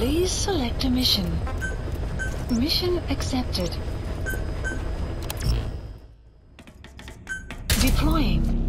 Please select a mission. Mission accepted. Deploying.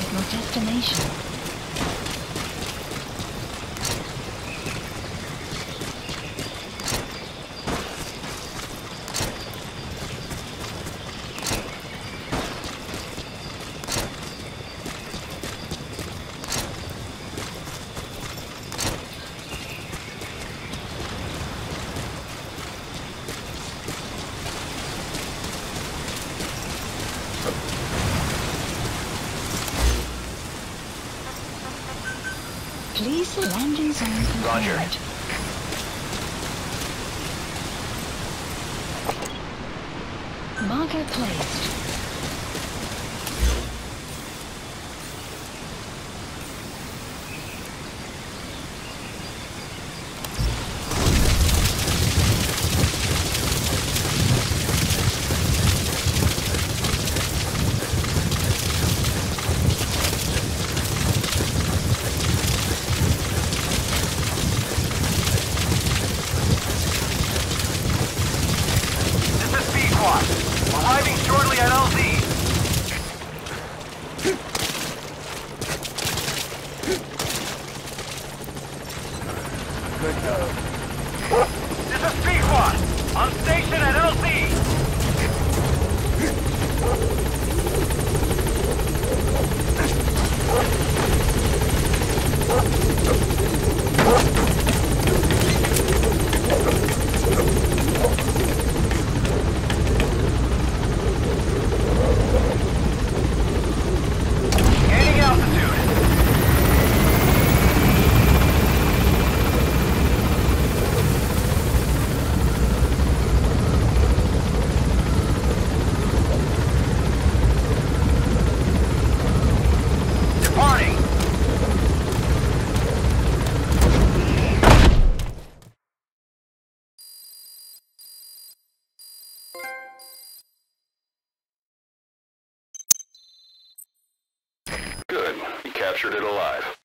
At your destination. Please the landing zone. Roger. Marker placed. This captured it alive.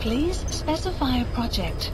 Please specify a project.